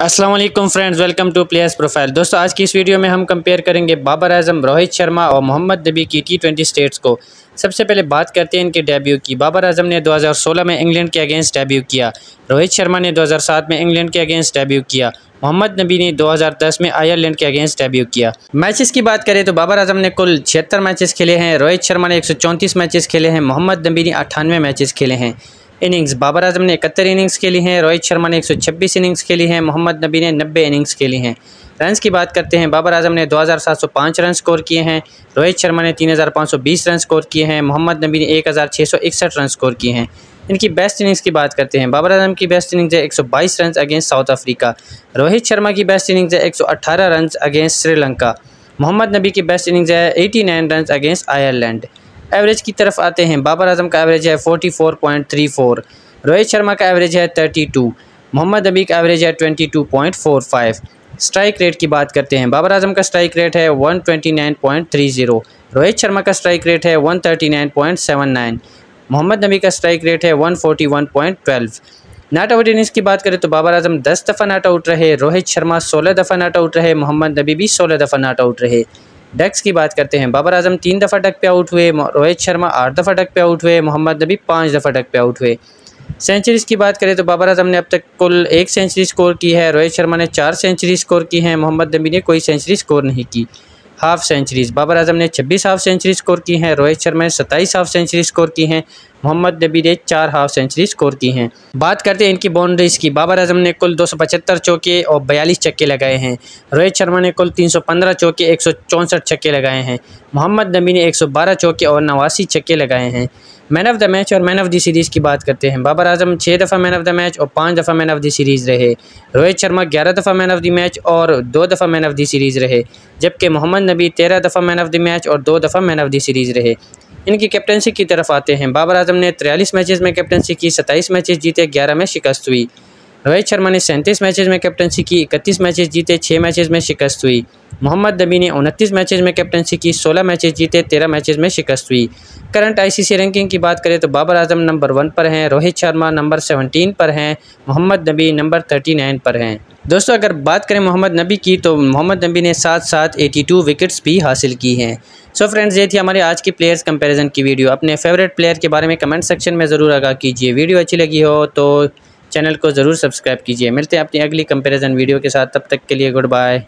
वालेकुम friends welcome to players profile दोस्तों, आज की इस वीडियो में हम कंपेयर करेंगे बाबर आज़म, रोहित शर्मा और मोहम्मद नबी की टी ट्वेंटी स्टेट्स को। सबसे पहले बात करते हैं इनके डेब्यू की। बाबर आज़म ने 2016 में इंग्लैंड के अगेंस्ट डेब्यू किया। रोहित शर्मा ने 2007 में इंग्लैंड के अगेंस्ट डेब्यू किया। मोहम्मद नबी ने 2010 में आयरलैंड के अगेंस्ट डेब्यू किया। मैचेस की बात करें तो बाबर आज़म ने कुल छिहत्तर मैचेस खेले हैं। रोहित शर्मा ने एक सौ चौंतीस मैचेस खेले हैं। मोहम्मद नबी ने अट्ठानवे मैचेस खेले हैं। इनिंग्स बाबर आज़म ने इकहत्तर इनिंग्स खेली हैं, रोहित शर्मा ने 126 इनिंग्स खेली हैं, मोहम्मद नबी ने 90 इनिंग्स खेली हैं। रन्स की बात करते हैं बाबर आज़म ने 2705 रन स्कोर किए हैं, रोहित शर्मा ने 3520 रन स्कोर किए हैं, मोहम्मद नबी ने एक हज़ार छः सौ इकसठ रन स्कोर किए हैं। इनकी बेस्ट इनिंग्स की बात करते हैं बाबर आज़म की बेस्ट इनिंग्स है 122 run against South Africa Rohit Sharma की बेस्ट इनिंग्स है 118 रन अगेंस्ट श्रीलंका मोहम्मद नबी की बेस्ट इनिंग्स है 89 रन अगेंस्ट आयरलैंड एवरेज की तरफ़ आते हैं। बाबर आज़म का एवरेज है forty four point three four. Rohit Sharma का एवरेज है थर्टी टू। मोहम्मद नबी का एवरेज है twenty two point four five. Strike rate की बात करते हैं। बाबर आज़म का स्ट्राइक रेट है one twenty nine point three zero. Rohit Sharma का स्ट्राइक रेट है one thirty nine point seven nine. Mohammad Nabi का स्ट्राइक रेट है one forty one point twelve. Not out innings की बात करें तो बाबर आज़म दस दफ़ा नाट आउट रहे, रोहित शर्मा सोलह दफ़ा नाट आउट रहे, मोहम्मद नबी भी सोलह दफ़ा नाट आउट रहे। डक्स की बात करते हैं। बाबर आज़म तीन दफ़ा डक पे आउट हुए रोहित शर्मा आठ दफ़ा डक पे आउट हुए, मोहम्मद नबी पाँच दफ़ा डक पे आउट हुए। सेंचुरीज़ की बात करें तो बाबर आज़म ने अब तक कुल एक सेंचुरी स्कोर की है, रोहित शर्मा ने चार सेंचुरी स्कोर की हैं, मोहम्मद नबी ने कोई सेंचुरी स्कोर नहीं की। हाफ़ सेंचुरीज़ बाबर आज़म ने छब्बीस हाफ़ सेंचुरी स्कोर की हैं, रोहित शर्मा ने सत्ताईस हाफ़ सेंचुरी स्कोर की हैं। मोहम्मद नबी ने चार हाफ़ सेंचुरी स्कोर की हैं। बात करते हैं इनकी बाउंड्रीज की। बाबर आज़म ने कुल दो सौ पचहत्तर चौके और बयालीस छक्के लगाए हैं। रोहित शर्मा ने कुल तीन सौ पंद्रह चौके, एक सौ चौंसठ छक्के लगाए हैं। मोहम्मद नबी ने एक सौ बारह चौके और नवासी छक्के लगाए हैं। मैन ऑफ़ द मैच और मैन ऑफ़ द सीरीज़ की बात करते हैं। बाबर आज़म छः दफ़ा मैन ऑफ़ द मैच और पाँच दफ़ा मैन ऑफ़ द सीरीज़ रहे। रोहित शर्मा ग्यारह दफ़ा मैन ऑफ़ द मैच और दो दफ़ा मैन ऑफ़ द सीरीज़ रहे, जबकि मोहम्मद नबी तेरह दफ़ा मैन ऑफ़ द मैच और दो दफ़ा मैन ऑफ़ द सीरीज़ रहे। इनकी कैप्टनसी की तरफ़ आते हैं। बाबर आज़म ने तिरयालीस मैचेस में कैप्टनसी की, सत्ताईस मैचेस जीते, ग्यारह में शिकस्त हुई। रोहित शर्मा ने सैंतीस मैचेस में कैप्टनसी की, इकतीस मैचेस जीते छः मैचेस में शिकस्त हुई। मोहम्मद नबी ने उनतीस मैचेस में कैप्टनसी की, सोलह मैचेस जीते, तेरह मैचेस में शिकस्त हुई। करंट आईसीसी रैंकिंग की बात करें तो बाबर आज़म नंबर वन पर हैं, रोहित शर्मा नंबर सेवनटीन पर हैं, मोहम्मद नबी नंबर थर्टी नाइन पर हैं। दोस्तों, अगर बात करें मोहम्मद नबी की तो मोहम्मद नबी ने साथ साथ 82 विकेट्स भी हासिल की हैं। सो फ्रेंड्स ये थी हमारे आज की प्लेयर्स कंपैरिजन की वीडियो अपने फेवरेट प्लेयर के बारे में कमेंट सेक्शन में ज़रूर आगा कीजिए। वीडियो अच्छी लगी हो तो चैनल को ज़रूर सब्सक्राइब कीजिए। मिलते हैं अपनी अगली कंपेरिजन वीडियो के साथ। तब तक के लिए गुड बाय